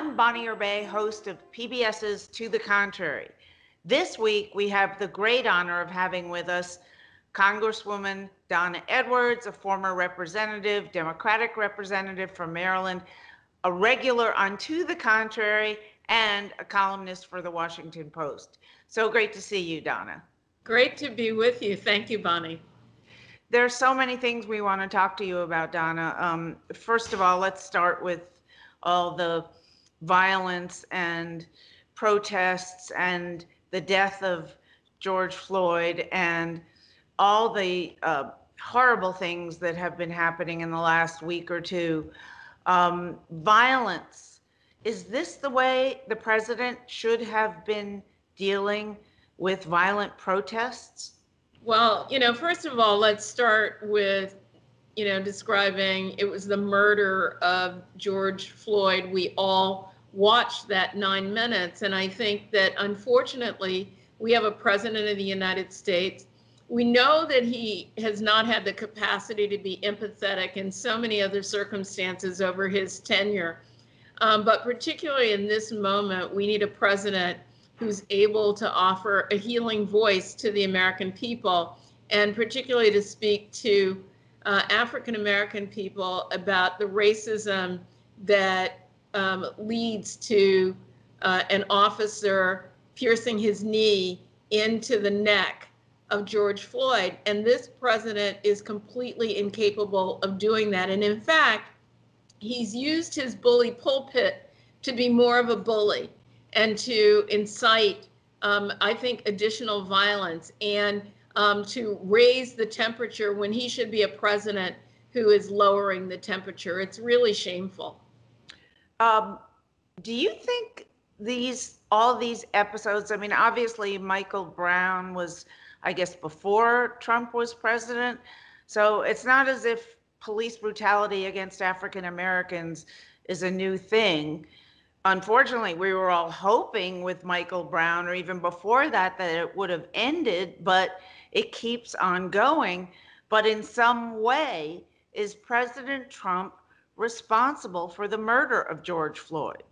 I'm Bonnie Erbe, host of PBS's To the Contrary. This week, we have the great honor of having with us Congresswoman Donna Edwards, a former representative, Democratic representative from Maryland, a regular on To the Contrary, and a columnist for the Washington Post. So great to see you, Donna. Great to be with you. Thank you, Bonnie. There are so many things we want to talk to you about, Donna. Um, first of all, let's start with all the violence and protests and the death of George Floyd and all the uh, horrible things that have been happening in the last week or two. Um, violence. Is this the way the president should have been dealing with violent protests? Well, you know, first of all, let's start with you know, describing it was the murder of George Floyd. We all watched that nine minutes. And I think that unfortunately, we have a president of the United States. We know that he has not had the capacity to be empathetic in so many other circumstances over his tenure. Um, but particularly in this moment, we need a president who's able to offer a healing voice to the American people and particularly to speak to uh, African American people about the racism that um, leads to uh, an officer piercing his knee into the neck of George Floyd. And this president is completely incapable of doing that. And in fact, he's used his bully pulpit to be more of a bully and to incite, um, I think, additional violence. And um, to raise the temperature when he should be a president who is lowering the temperature. It's really shameful. Um, do you think these all these episodes? I mean, obviously Michael Brown was, I guess, before Trump was president, so it's not as if police brutality against African Americans is a new thing. Unfortunately, we were all hoping with Michael Brown, or even before that, that it would have ended, but it keeps on going. But in some way, is President Trump responsible for the murder of George Floyd?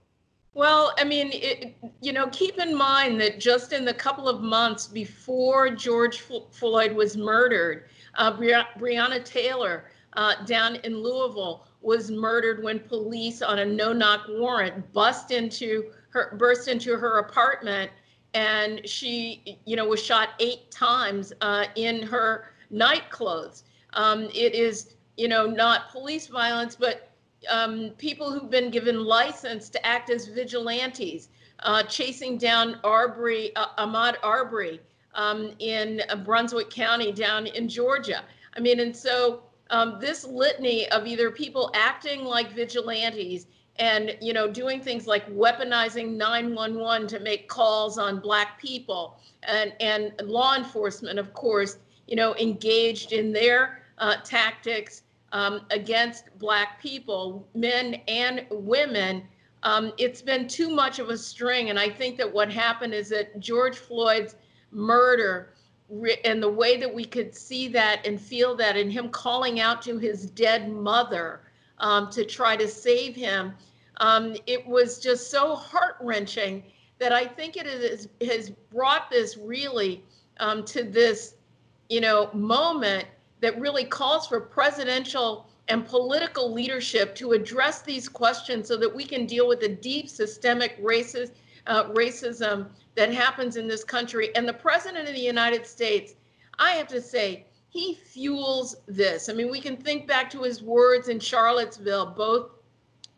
Well, I mean, it, you know, keep in mind that just in the couple of months before George Floyd was murdered, uh, Breonna Taylor uh, down in Louisville was murdered when police on a no-knock warrant bust into her burst into her apartment and she, you know, was shot eight times uh, in her night clothes. Um, it is, you know, not police violence, but um, people who've been given license to act as vigilantes, uh, chasing down Arbery, uh, Ahmaud Arbery um, in Brunswick County down in Georgia. I mean, and so um, this litany of either people acting like vigilantes and you know doing things like weaponizing 911 to make calls on black people and and law enforcement of course you know engaged in their uh, tactics um, against black people men and women um, it's been too much of a string. And i think that what happened is that george floyd's murder and the way that we could see that and feel that and him calling out to his dead mother um, to try to save him um, it was just so heart wrenching that I think it is, has brought this really um, to this, you know, moment that really calls for presidential and political leadership to address these questions so that we can deal with the deep systemic racist, uh, racism that happens in this country. And the president of the United States, I have to say, he fuels this. I mean, we can think back to his words in Charlottesville, both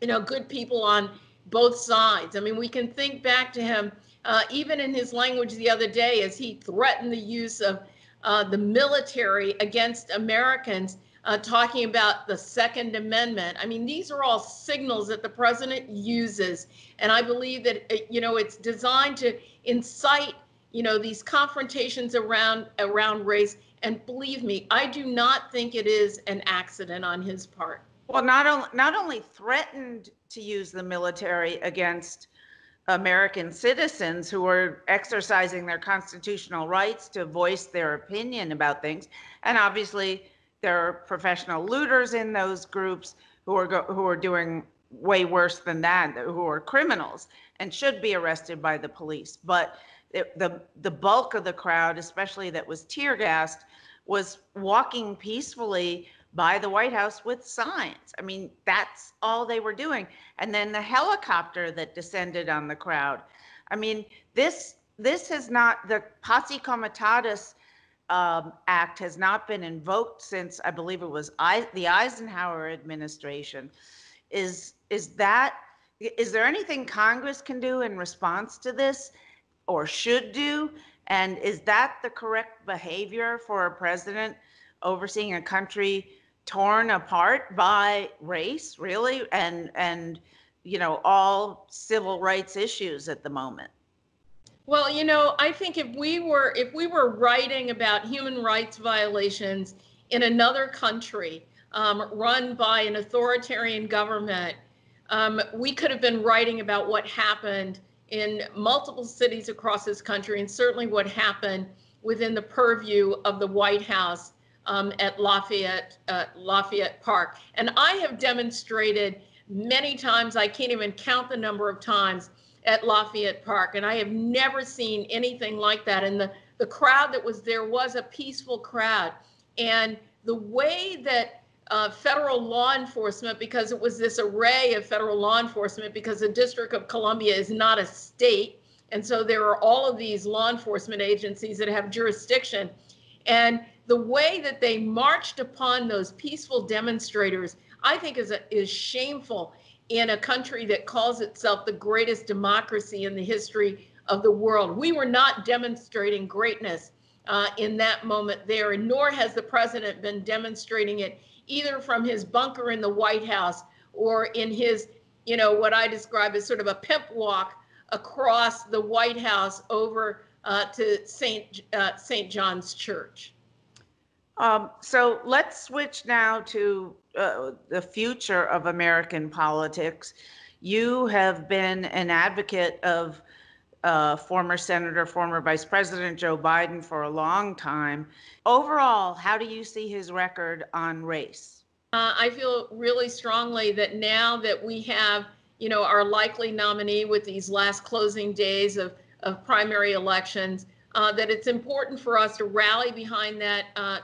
you know, good people on both sides. I mean, we can think back to him, uh, even in his language the other day, as he threatened the use of uh, the military against Americans, uh, talking about the Second Amendment. I mean, these are all signals that the president uses. And I believe that, uh, you know, it's designed to incite, you know, these confrontations around around race. And believe me, I do not think it is an accident on his part. Well, not only not only threatened to use the military against American citizens who are exercising their constitutional rights to voice their opinion about things, and obviously there are professional looters in those groups who are go, who are doing way worse than that, who are criminals and should be arrested by the police. But it, the the bulk of the crowd, especially that was tear gassed, was walking peacefully by the White House with signs. I mean, that's all they were doing. And then the helicopter that descended on the crowd. I mean, this this has not the posse comitatus um, act has not been invoked since I believe it was I, the Eisenhower administration. Is is that is there anything Congress can do in response to this or should do? And is that the correct behavior for a president overseeing a country torn apart by race, really, and and you know all civil rights issues at the moment? Well, you know, I think if we were if we were writing about human rights violations in another country um, run by an authoritarian government, um, we could have been writing about what happened in multiple cities across this country, and certainly what happened within the purview of the White House um, at Lafayette uh, Lafayette Park. And I have demonstrated many times. I can't even count the number of times at Lafayette Park, and I have never seen anything like that. And the, the crowd that was there was a peaceful crowd. And the way that uh, federal law enforcement, because it was this array of federal law enforcement, because the District of Columbia is not a state. And so there are all of these law enforcement agencies that have jurisdiction. And the way that they marched upon those peaceful demonstrators, I think is, a, is shameful in a country that calls itself the greatest democracy in the history of the world. We were not demonstrating greatness uh, in that moment there, and nor has the president been demonstrating it either from his bunker in the White House or in his, you know, what I describe as sort of a pimp walk across the White House over uh, to St. Uh, St. John's Church. Um, so let's switch now to uh, the future of American politics. You have been an advocate of uh, former Senator, former Vice President Joe Biden for a long time. Overall, how do you see his record on race? Uh, I feel really strongly that now that we have, you know, our likely nominee with these last closing days of, of primary elections, uh, that it's important for us to rally behind that uh,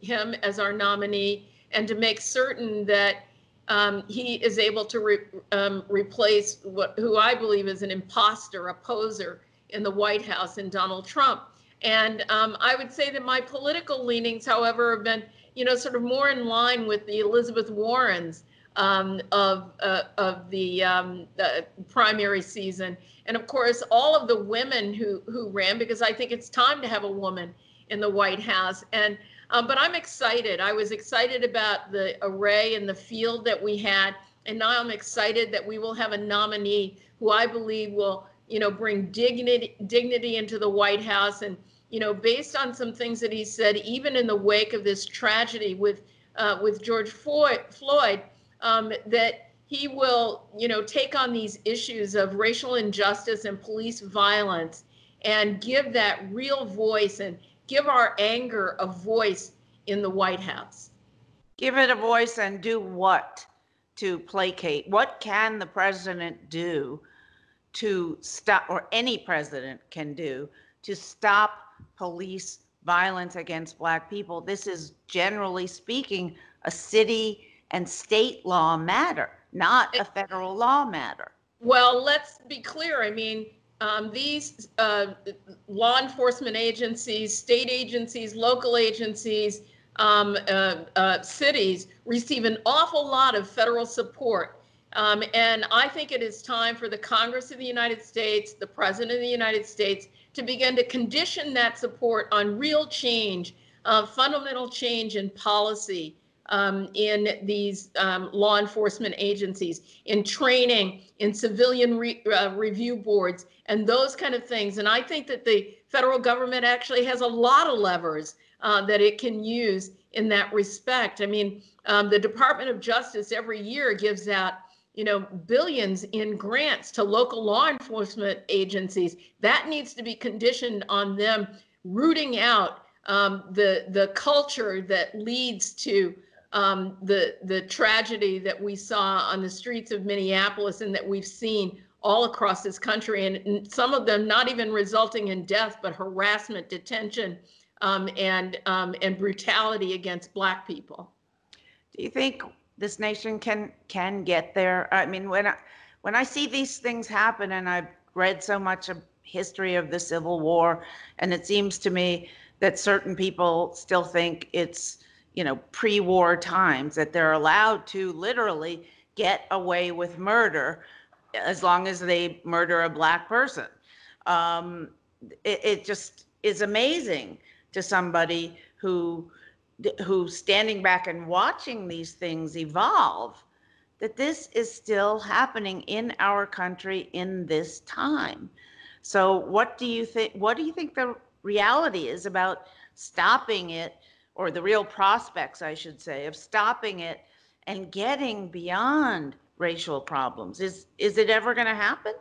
him as our nominee and to make certain that um, he is able to re, um, replace what who I believe is an imposter, a poser in the White House in Donald Trump. And um, I would say that my political leanings, however, have been, you know, sort of more in line with the Elizabeth Warrens um, of uh, of the, um, primary season, and of course all of the women who who ran, because I think it's time to have a woman in the White House. And um, but I'm excited. I was excited about the array and the field that we had, and now I'm excited that we will have a nominee who I believe will, you know, bring dignity dignity into the White House. And you know, based on some things that he said, even in the wake of this tragedy with uh, with George Floyd, Floyd um, that he will, you know, take on these issues of racial injustice and police violence and give that real voice and give our anger a voice in the White House. Give it a voice and do what to placate? What can the president do to stop, or any president can do to stop police violence against Black people? This is generally speaking a city and state law matter, not a federal law matter. Well, let's be clear. I mean, um, these uh, law enforcement agencies, state agencies, local agencies, um, uh, uh, cities receive an awful lot of federal support. Um, and I think it is time for the Congress of the United States, the President of the United States, to begin to condition that support on real change, uh, fundamental change in policy um, in these um, law enforcement agencies, in training, in civilian re, uh, review boards, and those kind of things. And I think that the federal government actually has a lot of levers uh, that it can use in that respect. I mean, um, the Department of Justice every year gives out you know billions in grants to local law enforcement agencies that needs to be conditioned on them rooting out um, the the culture that leads to um, the the tragedy that we saw on the streets of Minneapolis and that we've seen all across this country, and, some of them not even resulting in death, but harassment, detention, um, and um, and brutality against Black people. Do you think this nation can can get there? I mean, when I, when I see these things happen, and I've read so much of history of the Civil War, and it seems to me that certain people still think it's you know pre-war times that they're allowed to literally get away with murder as long as they murder a black person. Um, it, it just is amazing to somebody who who's standing back and watching these things evolve that this is still happening in our country in this time. So what do you think what do you think the reality is about stopping it or the real prospects I should say of stopping it and getting beyond racial problems. Is is it ever going to happen?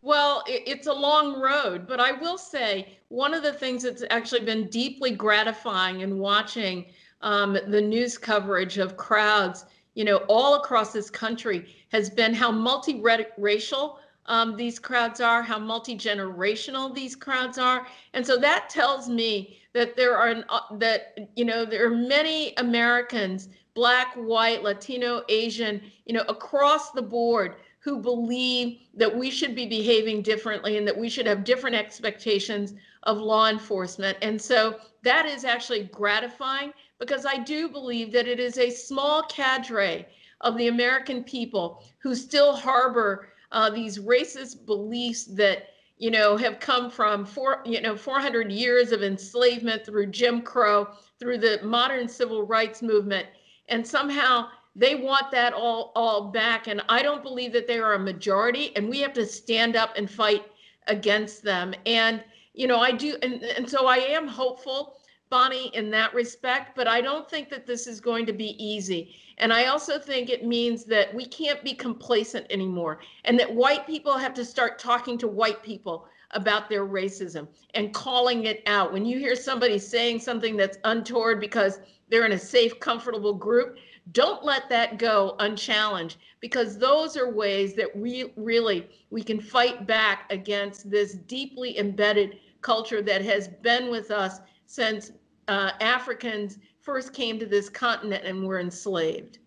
Well, it's a long road, but I will say one of the things that's actually been deeply gratifying in watching um, the news coverage of crowds, you know, all across this country has been how multiracial um, these crowds are, how multi generational these crowds are, and so that tells me that there are uh, that you know there are many Americans black, white, Latino, Asian, you know, across the board who believe that we should be behaving differently and that we should have different expectations of law enforcement. And so that is actually gratifying because I do believe that it is a small cadre of the American people who still harbor uh, these racist beliefs that you know have come from four you know 400 years of enslavement through Jim Crow through the modern civil rights movement. And somehow they want that all all back. And i don't believe that they are a majority and we have to stand up and fight against them. And you know i do and, and so i am hopeful bonnie in that respect but i don't think that this is going to be easy and i also think it means that we can't be complacent anymore and that white people have to start talking to white people about their racism and calling it out when you hear somebody saying something that's untoward because they're in a safe, comfortable group. Don't let that go unchallenged because those are ways that we really we can fight back against this deeply embedded culture that has been with us since uh, Africans first came to this continent and were enslaved.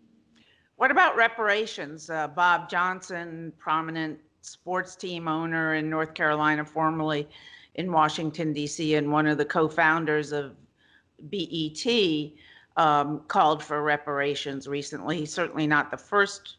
What about reparations? Uh, Bob Johnson, prominent sports team owner in North Carolina, formerly in Washington, D.C., and one of the co founders of BET, um, called for reparations recently. He's certainly not the first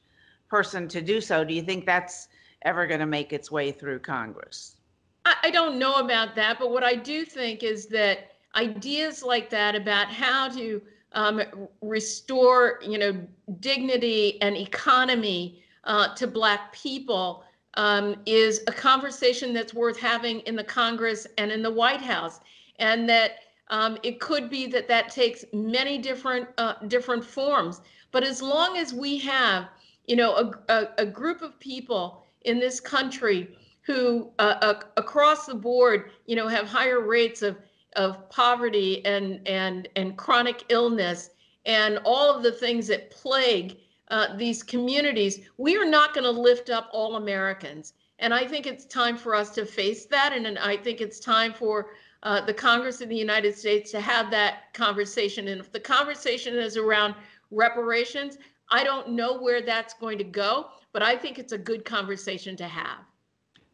person to do so. Do you think that's ever going to make its way through Congress? I, I don't know about that, but what I do think is that ideas like that about how to um, restore, you know, dignity and economy uh, to Black people um, is a conversation that's worth having in the Congress and in the White House, and that um, it could be that that takes many different uh, different forms. But as long as we have, you know, a, a, a group of people in this country who, uh, uh, across the board, you know, have higher rates of of poverty and and and chronic illness and all of the things that plague uh, these communities, we are not going to lift up all Americans. And I think it's time for us to face that. And, and I think it's time for uh, the Congress of the United States to have that conversation. And if the conversation is around reparations, I don't know where that's going to go, but I think it's a good conversation to have.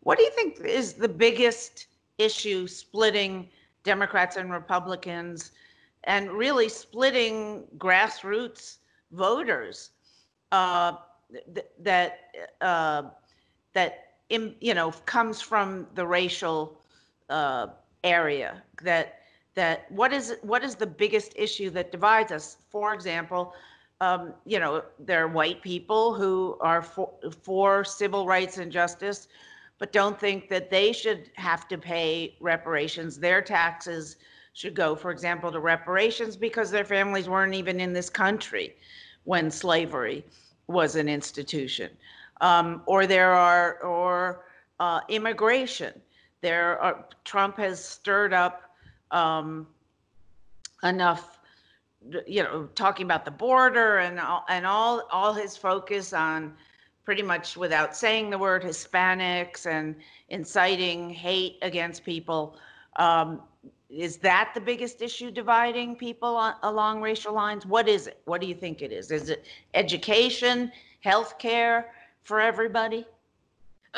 What do you think is the biggest issue splitting Democrats and Republicans and really splitting grassroots voters uh, th- that uh, that you know comes from the racial uh, area that that what is what is the biggest issue that divides us? For example um, you know there are white people who are for, for civil rights and justice but don't think that they should have to pay reparations. Their taxes should go for example to reparations because their families weren't even in this country when slavery was an institution. Um, or there are or uh, immigration. There are, Trump has stirred up um, enough you know, talking about the border and all, and all, all his focus on pretty much without saying the word Hispanics and inciting hate against people. Um, is that the biggest issue dividing people on, along racial lines? What is it? What do you think it is? Is it education, healthcare for everybody?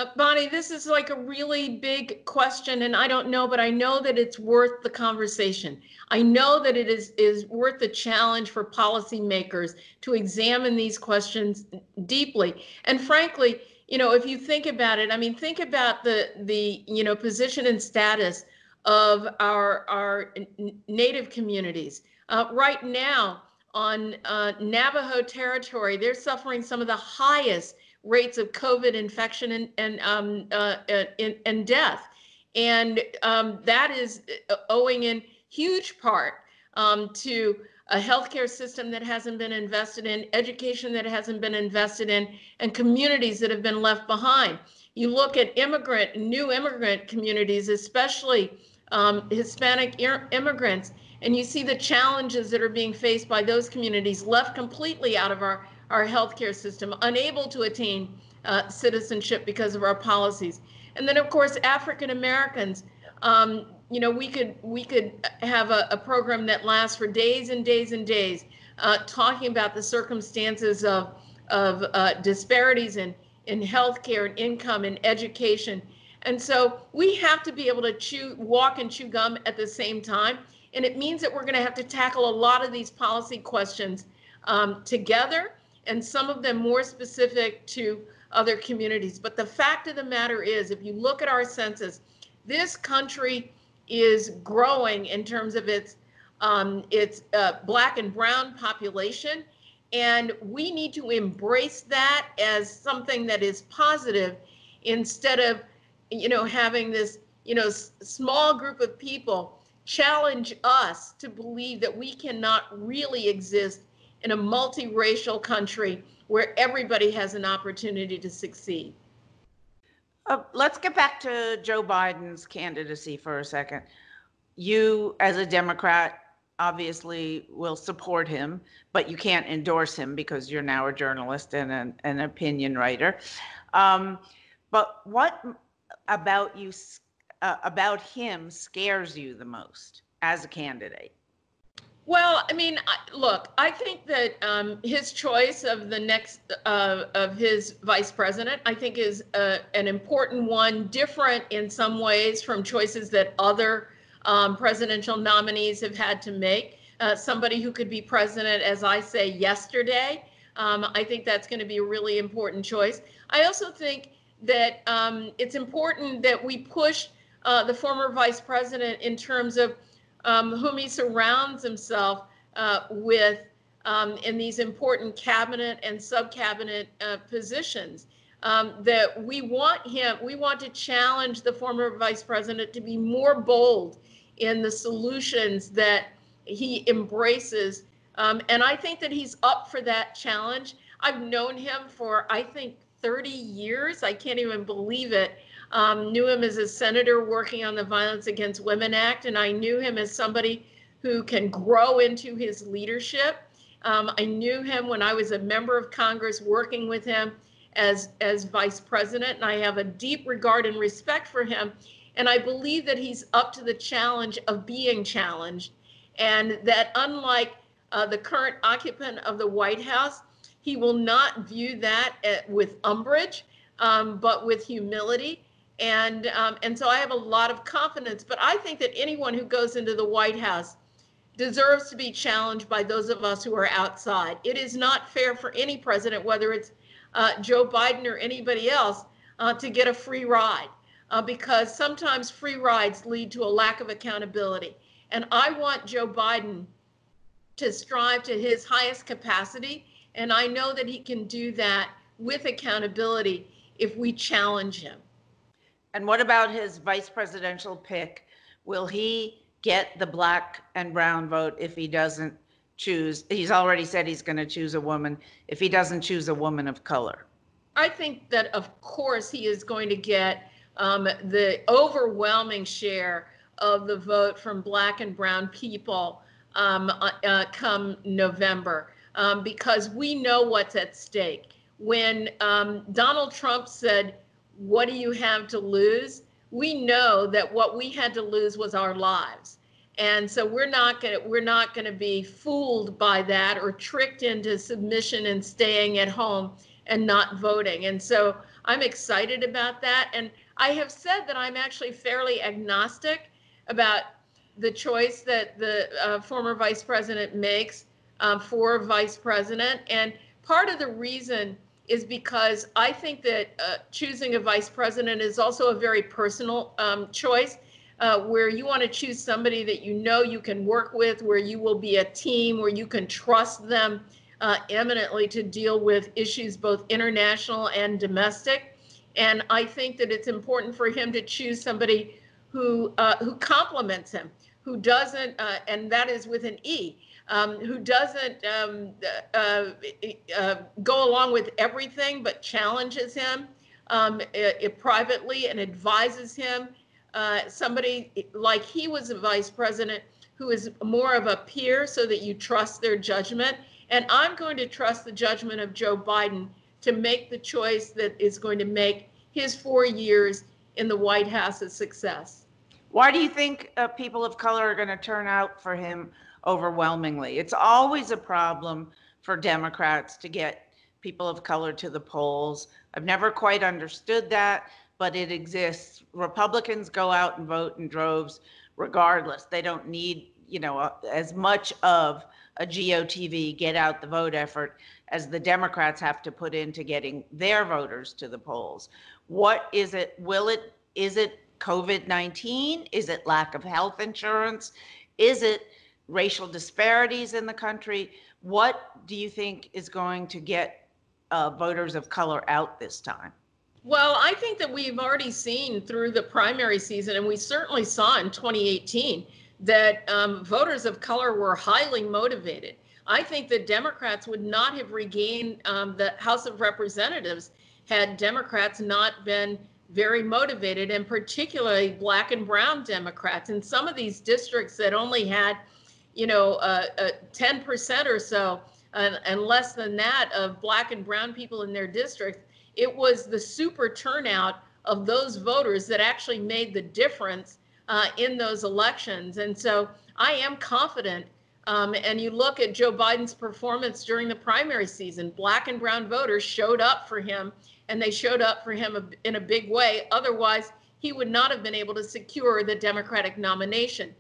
Uh, Bonnie, this is like a really big question, and I don't know, but I know that it's worth the conversation. I know that it is is worth the challenge for policymakers to examine these questions deeply. And frankly, you know, if you think about it, I mean, think about the the you know position and status of our our native communities uh, right now on uh, Navajo territory. They're suffering some of the highest rates of COVID infection and and um, uh, and, and death, and um, that is uh, owing in huge part um, to a healthcare system that hasn't been invested in, education that hasn't been invested in, and communities that have been left behind. You look at immigrant, new immigrant communities, especially um, Hispanic immigrants, and you see the challenges that are being faced by those communities left completely out of our our healthcare system, unable to attain uh, citizenship because of our policies. And then, of course, African Americans. Um, you know, we could we could have a, a, program that lasts for days and days and days, uh, talking about the circumstances of of uh, disparities in in healthcare and income and education. And so we have to be able to chew, walk and chew gum at the same time. And it means that we're going to have to tackle a lot of these policy questions um, together and some of them more specific to other communities. But the fact of the matter is, if you look at our census, this country is growing in terms of its um, its uh, black and brown population, and we need to embrace that as something that is positive, instead of, you know, having this, you know, small group of people challenge us to believe that we cannot really exist in a multiracial country where everybody has an opportunity to succeed. Uh, let's get back to Joe Biden's candidacy for a second. You, as a Democrat, obviously will support him, but you can't endorse him because you're now a journalist and an, an opinion writer. Um, but what about you, uh, about him, scares you the most as a candidate? Well, I mean, look, I think that um, his choice of the next uh, of his vice president, I think, is uh, an important one, different in some ways from choices that other um, presidential nominees have had to make. Uh, somebody who could be president, as I say, yesterday. Um, I think that's going to be a really important choice. I also think that um, it's important that we push uh, the former vice president in terms of um, whom he surrounds himself uh, with um, in these important cabinet and sub-cabinet uh, positions. Um, that we want him, we want to challenge the former vice president to be more bold in the solutions that he embraces. Um, and I think that he's up for that challenge. I've known him for, I think, 30 years. I can't even believe it um, knew him as a senator working on the Violence Against Women Act, and I knew him as somebody who can grow into his leadership. Um, I knew him when I was a member of Congress working with him as, as vice president, and I have a deep regard and respect for him. And I believe that he's up to the challenge of being challenged, and that unlike uh, the current occupant of the White House, he will not view that at, with umbrage, um, but with humility and um, and so I have a lot of confidence. But I think that anyone who goes into the White House deserves to be challenged by those of us who are outside. It is not fair for any president, whether it's uh, Joe Biden or anybody else, uh, to get a free ride, uh, because sometimes free rides lead to a lack of accountability. And I want Joe Biden to strive to his highest capacity, and I know that he can do that with accountability if we challenge him. And what about his vice presidential pick? Will he get the black and brown vote if he doesn't choose? He's already said he's going to choose a woman if he doesn't choose a woman of color. I think that, of course, he is going to get um, the overwhelming share of the vote from black and brown people um, uh, uh, come November um, because we know what's at stake. When um, Donald Trump said, What do you have to lose? We know that what we had to lose was our lives. And so we're not going to we're not going to be fooled by that or tricked into submission and staying at home and not voting. And so I'm excited about that. And I have said that I'm actually fairly agnostic about the choice that the uh, former vice president makes um, for vice president. And part of the reason is because I think that uh, choosing a vice president is also a very personal um, choice. Uh, where you want to choose somebody that you know you can work with, where you will be a team, where you can trust them uh, eminently to deal with issues both international and domestic. And I think that it's important for him to choose somebody who uh, who complements him, who doesn't, uh, and that is with an E, um, who doesn't um, uh, uh, go along with everything, but challenges him um, it, it privately and advises him. Uh, somebody like he was a vice president who is more of a peer, so that you trust their judgment. And I'm going to trust the judgment of Joe Biden to make the choice that is going to make his four years in the White House a success. Why do you think uh, people of color are going to turn out for him overwhelmingly? It's always a problem for Democrats to get people of color to the polls. I've never quite understood that, but it exists. Republicans go out and vote in droves regardless. They don't need, you know, as much of a GOTV get out the vote effort as the Democrats have to put into getting their voters to the polls. What is it? Will it, is it COVID 19? Is it lack of health insurance? Is it racial disparities in the country? What do you think is going to get uh, voters of color out this time? Well, I think that we've already seen through the primary season, and we certainly saw in 2018 that um, voters of color were highly motivated. I think that Democrats would not have regained um, the House of Representatives had Democrats not been very motivated, and particularly black and brown Democrats. In some of these districts that only had, you know, uh, uh, 10% or so, uh, and less than that of black and brown people in their districts, it was the super turnout of those voters that actually made the difference uh, in those elections. And so I am confident. Um, and you look at Joe Biden's performance during the primary season, black and brown voters showed up for him and they showed up for him in a big way. Otherwise, he would not have been able to secure the Democratic nomination.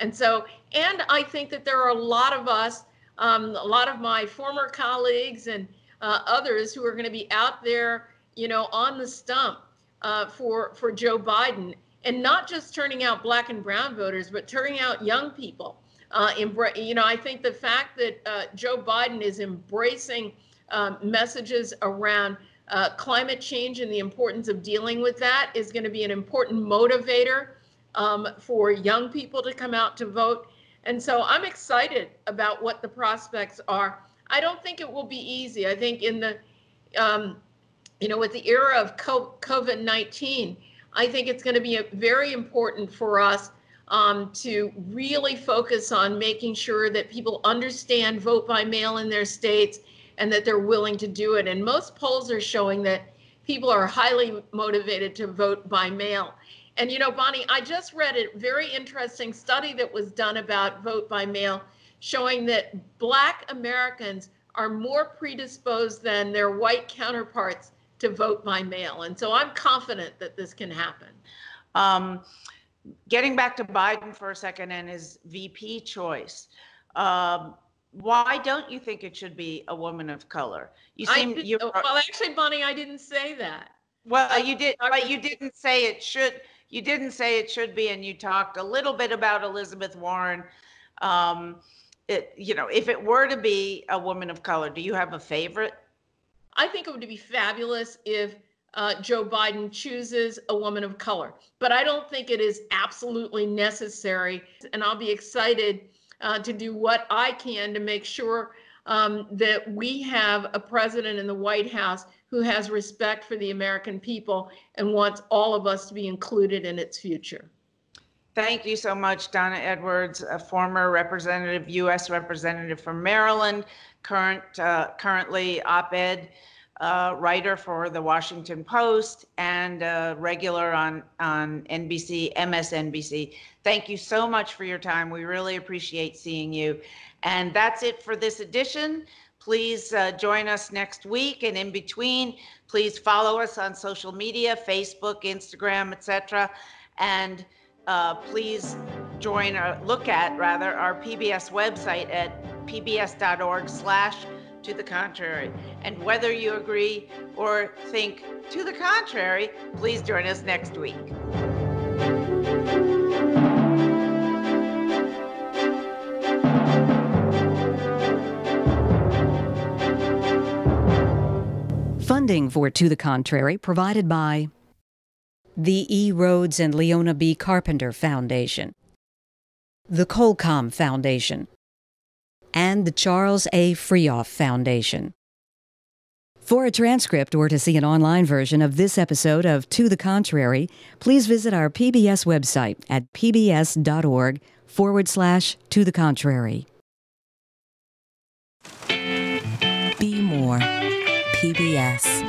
And so, and I think that there are a lot of us, um, a lot of my former colleagues and uh, others who are going to be out there, you know, on the stump uh, for for Joe Biden, and not just turning out black and brown voters, but turning out young people. Uh, you know, I think the fact that uh, Joe Biden is embracing um, messages around uh, climate change and the importance of dealing with that is going to be an important motivator um, for young people to come out to vote. And so I'm excited about what the prospects are. I don't think it will be easy. I think in the, um, you know, with the era of COVID 19, I think it's going to be very important for us um, to really focus on making sure that people understand vote by mail in their states and that they're willing to do it. And most polls are showing that people are highly motivated to vote by mail. And you know, Bonnie, I just read a very interesting study that was done about vote by mail showing that Black Americans are more predisposed than their white counterparts to vote by mail. And so I'm confident that this can happen. Um, getting back to Biden for a second and his VP choice. Um, why don't you think it should be a woman of color? You seem you well actually Bonnie I didn't say that. Well, I, you did but you didn't say it should you didn't say it should be and you talked a little bit about Elizabeth Warren. Um, it you know, if it were to be a woman of color, do you have a favorite? I think it would be fabulous if uh, Joe Biden chooses a woman of color, but I don't think it is absolutely necessary. And I'll be excited uh, to do what I can to make sure um, that we have a president in the White House who has respect for the American people and wants all of us to be included in its future. Thank you so much, Donna Edwards, a former representative, U.S. representative from Maryland, current, uh, currently op-ed uh, writer for the Washington Post and regular on, on NBC, MSNBC. Thank you so much for your time. We really appreciate seeing you. And that's it for this edition. Please uh, join us next week and in between, please follow us on social media, Facebook, Instagram, etc. And uh, please join or look at rather our PBS website at pbs.org slash to the contrary. And whether you agree or think to the contrary, please join us next week. Funding for To the Contrary provided by the E. Rhodes and Leona B. Carpenter Foundation, the Colcom Foundation, and the Charles A. Frueauff Foundation. For a transcript or to see an online version of this episode of To the Contrary, please visit our PBS website at pbs.org forward slash To the Contrary. PBS.